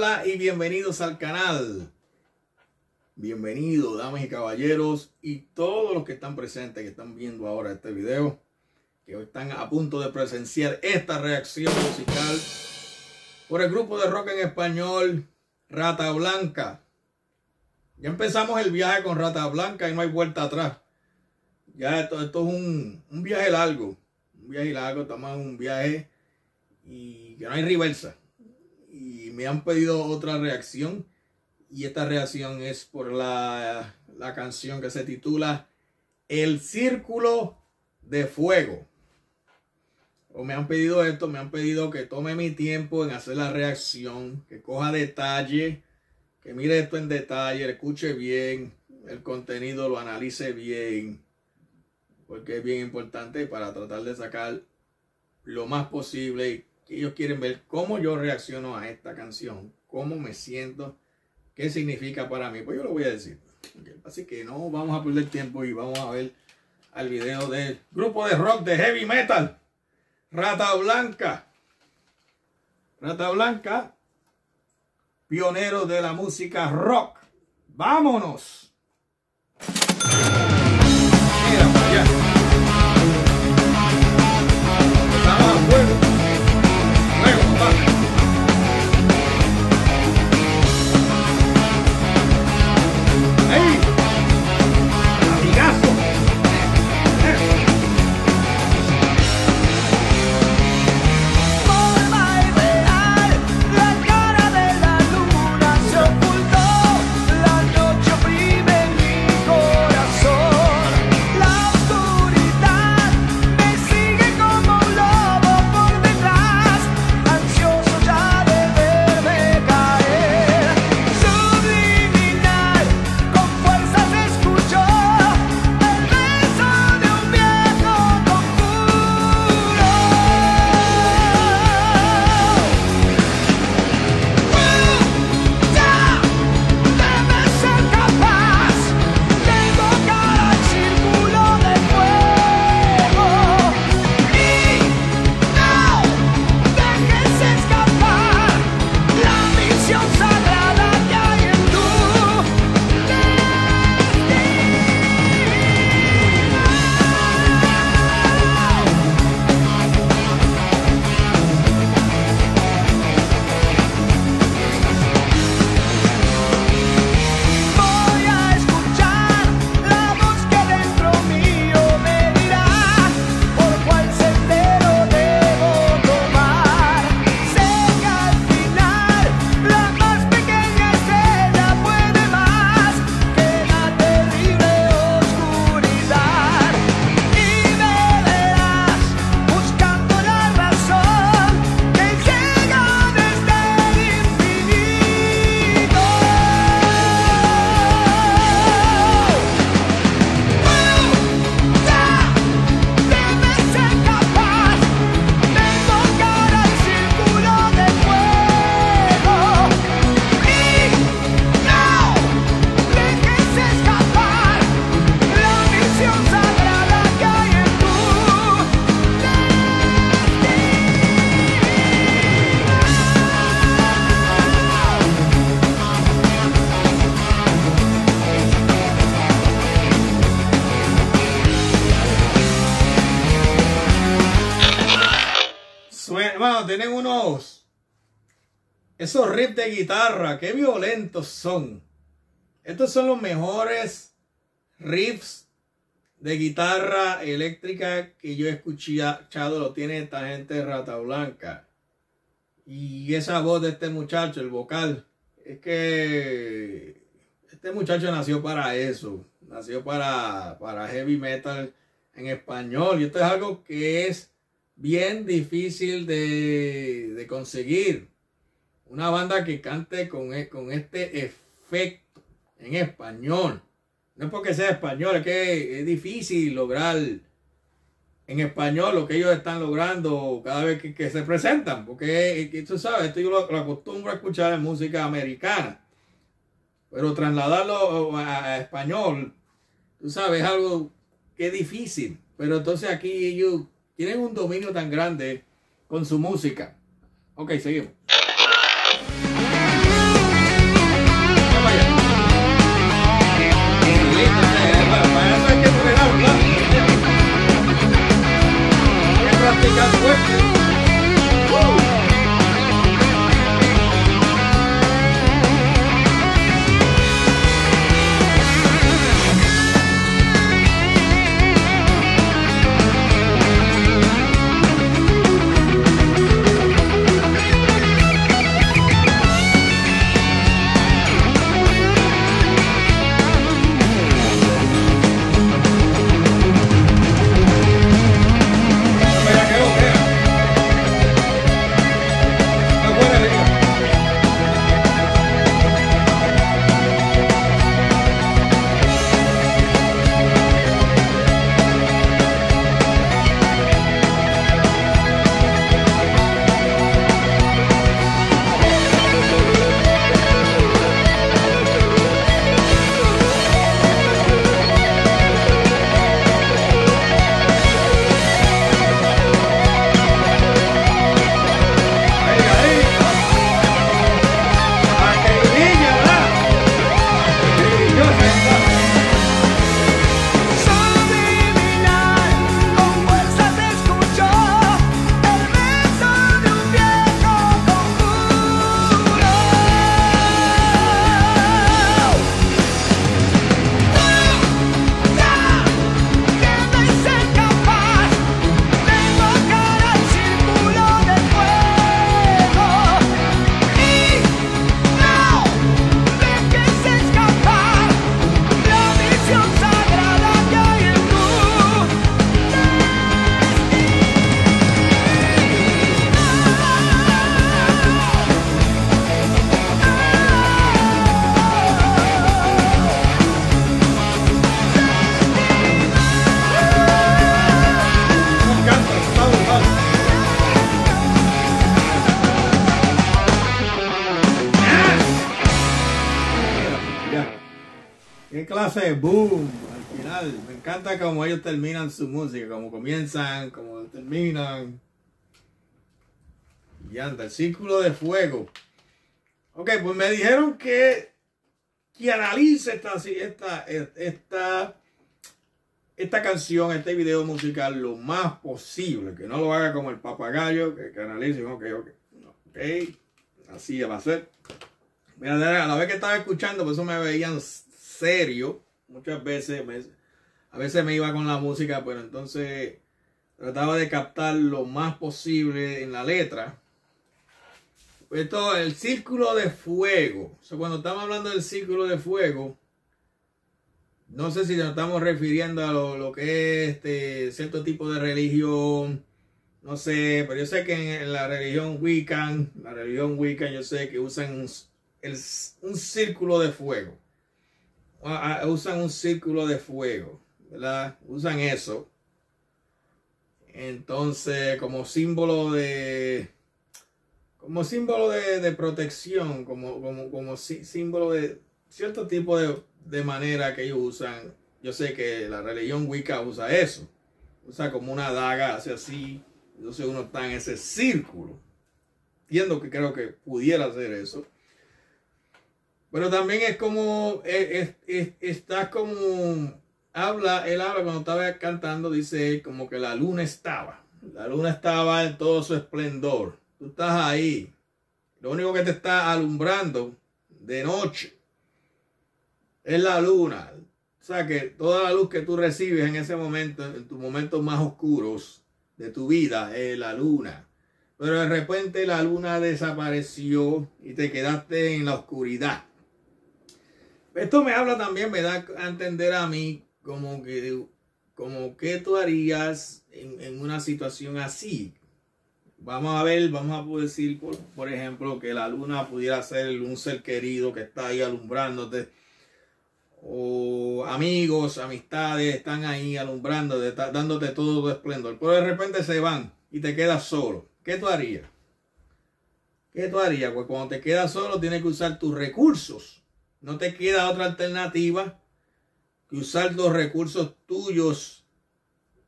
Hola y bienvenidos al canal. Bienvenidos, damas y caballeros, y todos los que están presentes, que están viendo ahora este video, que hoy están a punto de presenciar esta reacción musical por el grupo de rock en español Rata Blanca. Ya empezamos el viaje con Rata Blanca y no hay vuelta atrás. Ya esto, es un, un viaje largo, un viaje largo, estamos en un viaje y que no hay reversa. Y me han pedido otra reacción y esta reacción es por la, la canción que se titula El Círculo de Fuego. O me han pedido esto, me han pedido que tome mi tiempo en hacer la reacción, que coja detalle, que mire esto en detalle, le escuche bien, el contenido lo analice bien, porque es bien importante para tratar de sacar lo más posible. Ellos quieren ver cómo yo reacciono a esta canción, cómo me siento ¿Qué significa para mí? Pues yo lo voy a decir. Así que no vamos a perder tiempo y vamos a ver al video del grupo de rock de heavy metal. Rata Blanca. Rata Blanca, pionero de la música rock. ¡Vámonos! Bueno, tienen unos. Esos riffs de guitarra, qué violentos son. Estos son los mejores riffs de guitarra eléctrica que yo he escuchado. Lo tiene esta gente de Rata Blanca. Y esa voz de este muchacho, el vocal, es que este muchacho nació para eso. Nació para, para heavy metal en español. Y esto es algo que es bien difícil de, de conseguir. Una banda que cante con, e- con este efecto en español. No es porque sea español, es que es difícil lograr en español lo que ellos están logrando cada vez que, que se presentan. Porque que tú sabes, esto yo lo, lo acostumbro a escuchar en música americana. Pero trasladarlo a, a español, tú sabes, es algo que es difícil. Pero entonces aquí ellos tienen un dominio tan grande con su música. Ok, seguimos. Practicar fuerte. De boom al final. Me encanta cómo ellos terminan su música, cómo comienzan, cómo terminan. Y anda, el círculo de fuego. Ok, pues me dijeron que, que analice esta, esta, esta, esta canción, este video musical lo más posible. Que no lo haga como el papagayo, que, que analice. Ok, ok. Ok, así va a ser. Mira, a la vez que estaba escuchando, por eso me veían serio. Muchas veces, me- a veces me iba con la música, pero entonces trataba de captar lo más posible en la letra. Esto, el círculo de fuego. O sea, cuando estamos hablando del círculo de fuego, no sé si nos estamos refiriendo a lo, que es este cierto tipo de religión. No sé, pero yo sé que en la religión Wiccan, la religión Wiccan, yo sé que usan un círculo de fuego. Ah, ah, Usan un círculo de fuego, ¿verdad? Usan eso. Entonces, como símbolo de. Como símbolo de, protección, como, como, como sí- símbolo de cierto tipo de, de manera que ellos usan. Yo sé que la religión Wicca usa eso. Usa como una daga, hace así. Entonces uno está en ese círculo. Entiendo que creo que pudiera hacer eso. Pero también es como, es, como, habla, él habla cuando estaba cantando, dice como que la luna estaba. La luna estaba en todo su esplendor. Tú estás ahí. Lo único que te está alumbrando de noche es la luna. O sea que toda la luz que tú recibes en ese momento, en tus momentos más oscuros de tu vida, es la luna. Pero de repente la luna desapareció y te quedaste en la oscuridad. Esto me habla también, me da a entender a mí como que, como que tú harías en, en una situación así. Vamos a ver, vamos a decir, por, por ejemplo, que la luna pudiera ser un ser querido que está ahí alumbrándote. O amigos, amistades están ahí alumbrándote, dándote todo tu esplendor. Pero de repente se van y te quedas solo. ¿Qué tú harías? ¿Qué tú harías? Pues cuando te quedas solo tienes que usar tus recursos. No te queda otra alternativa que usar los recursos tuyos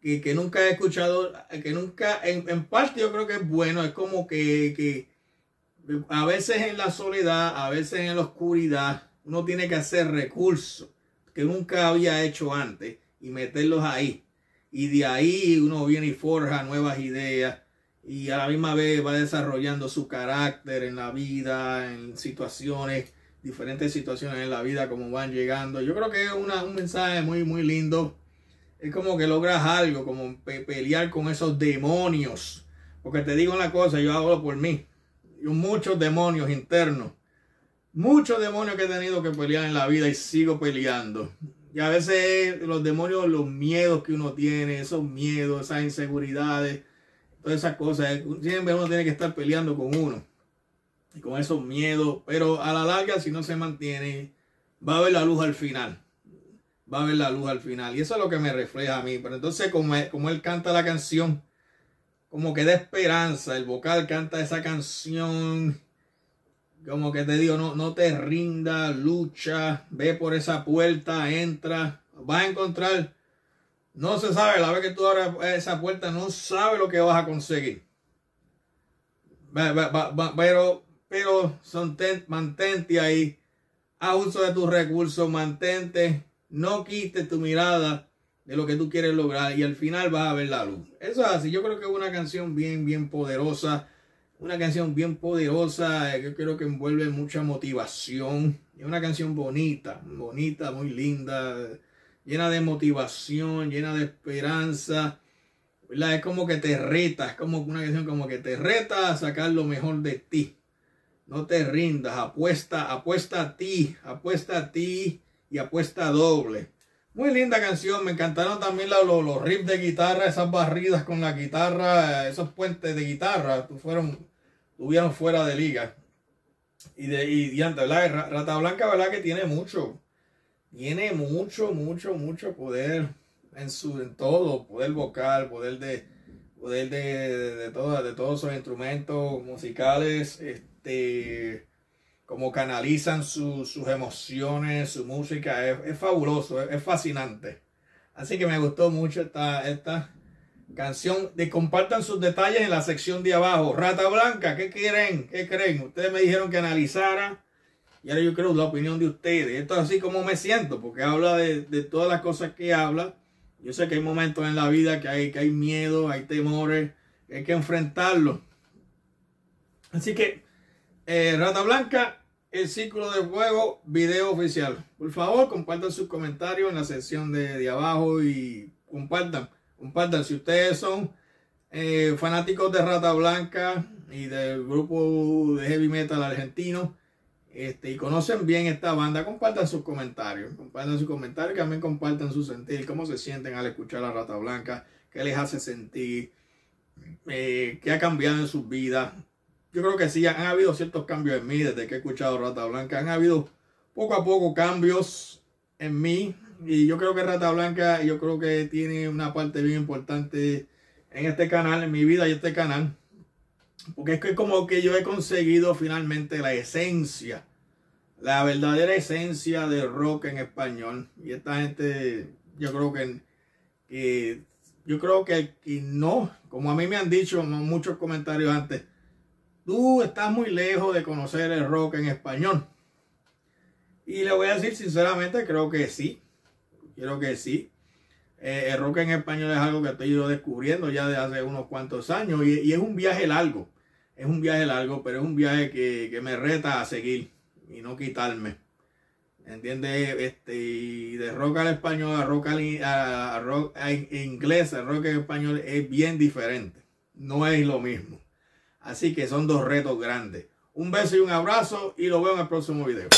que, que nunca he escuchado, que nunca, en, en parte yo creo que es bueno, es como que, que a veces en la soledad, a veces en la oscuridad, uno tiene que hacer recursos que nunca había hecho antes y meterlos ahí. Y de ahí uno viene y forja nuevas ideas y a la misma vez va desarrollando su carácter en la vida, en situaciones, diferentes situaciones en la vida como van llegando. Yo creo que es una- un mensaje muy, muy lindo. Es como que logras algo, como pe- pelear con esos demonios. Porque te digo una cosa, yo hablo por mí. Yo muchos demonios internos. Muchos demonios que he tenido que pelear en la vida y sigo peleando. Y a veces los demonios, los miedos que uno tiene, esos miedos, esas inseguridades, todas esas cosas, siempre uno tiene que estar peleando con uno. Y con esos miedos. Pero a la larga, si no se mantiene, va a haber la luz al final. Va a haber la luz al final. Y eso es lo que me refleja a mí. Pero entonces, como, como él canta la canción, como que da esperanza. El vocal canta esa canción. Como que te digo, no, no te rinda, lucha, ve por esa puerta, entra, vas a encontrar. No se sabe, la vez que tú abres esa puerta, no sabe lo que vas a conseguir. Pero, pero mantente ahí, haz uso de tus recursos, mantente, no quites tu mirada de lo que tú quieres lograr y al final vas a ver la luz. Eso es así, yo creo que es una canción bien, bien poderosa, una canción bien poderosa, eh, yo creo que envuelve mucha motivación, es una canción bonita, bonita, muy linda, llena de motivación, llena de esperanza. ¿verdad? Es como que te reta, es como una canción como que te reta a sacar lo mejor de ti. No te rindas, apuesta, apuesta a ti, apuesta a ti y apuesta doble. Muy linda canción, me encantaron también los, los, riffs de guitarra, esas barridas con la guitarra, esos puentes de guitarra, fueron, tuvieron fuera de liga. Y de y diante, ¿verdad? Ra- Rata Blanca, ¿verdad? Que tiene mucho, tiene mucho, mucho, mucho poder en su en todo, poder vocal, poder de poder de, de, de todas- de todos esos instrumentos musicales, este cómo canalizan su- sus emociones, su música, es, es fabuloso, es, fascinante. Así que me gustó mucho esta, esta canción. Compartan sus detalles en la sección de abajo. Rata Blanca, ¿qué creen? ¿Qué creen? Ustedes me dijeron que analizara. Y ahora yo creo la opinión de ustedes. Esto es así como me siento, porque habla de, de todas las cosas que habla. Yo sé que hay momentos en la vida que hay, que hay miedo, hay temores, hay que enfrentarlos. Así que, eh, Rata Blanca, el círculo de fuego, video oficial. Por favor, compartan sus comentarios en la sección de, de abajo y compartan, compartan. Si ustedes son eh, fanáticos de Rata Blanca y del grupo de heavy metal argentino, este, y conocen bien esta banda, compartan sus comentarios, compartan sus comentarios, también compartan su sentir, cómo se sienten al escuchar a Rata Blanca, qué les hace sentir, eh, qué ha cambiado en sus vidas. Yo creo que sí, han habido ciertos cambios en mí desde que he escuchado Rata Blanca, han habido poco a poco cambios en mí, y yo creo que Rata Blanca, yo creo que tiene una parte bien importante en este canal, en mi vida y este canal. Porque es que como que yo he conseguido finalmente la esencia, la verdadera esencia del rock en español. Y esta gente, yo creo que, yo creo que, que no, como a mí me han dicho en muchos comentarios antes, tú estás muy lejos de conocer el rock en español. Y le voy a decir sinceramente, creo que sí, creo que sí. Eh, el rock en español es algo que estoy yo descubriendo ya de hace unos cuantos años y es un viaje largo. Es un viaje largo, pero es un viaje que, que me reta a seguir y no quitarme. ¿Entiendes? Este, y de rock al español, a rock, al, a, inglés, a rock en español es bien diferente. No es lo mismo. Así que son dos retos grandes. Un beso y un abrazo y lo veo en el próximo video.